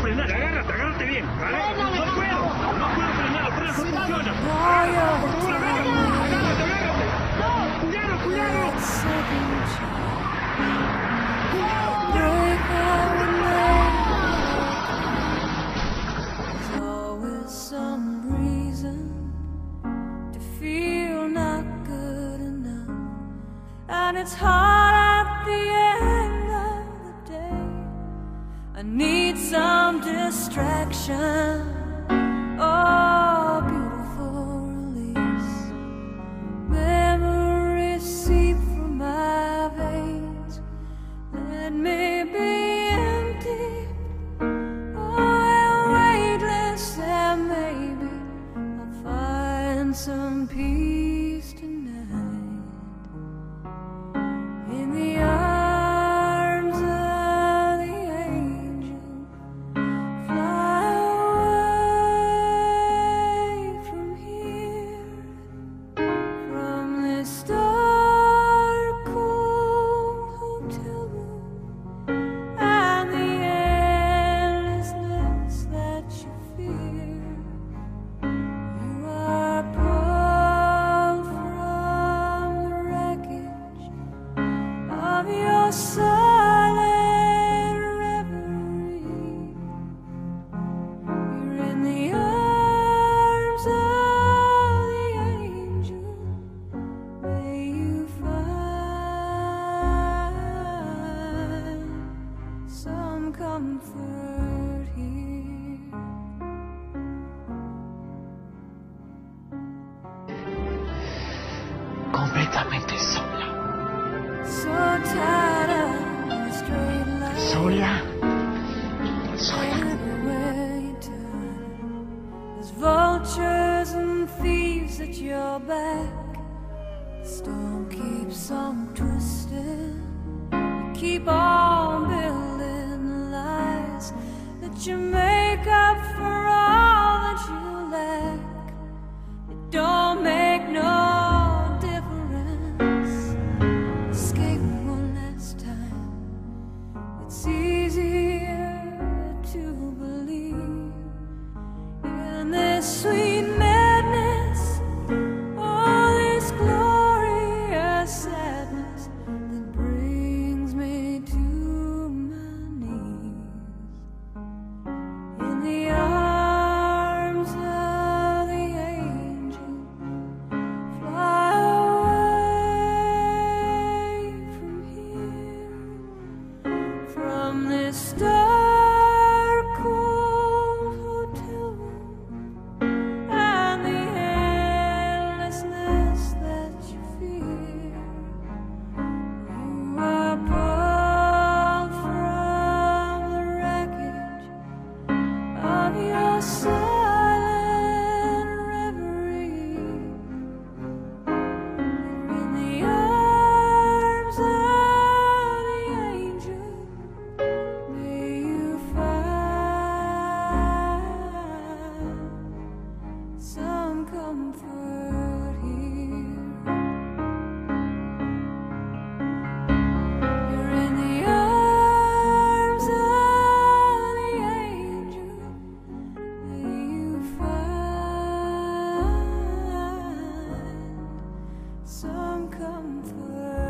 frenar, agárrate, agárrate bien. Agárrate. No puedo, no puedo frenar, no. All Por favor, agárrate, agárrate, agárrate. Cuidado, cuidado. chance. Break out I need some distraction. Oh, comfort here. Completamente sola. So tired of the straight line. Sola. Sola. There's vultures and thieves at your back. The storm keeps on twisting. You keep on you make up for all that you lack. It don't make no difference. Escape one last time. It's easy. comfort.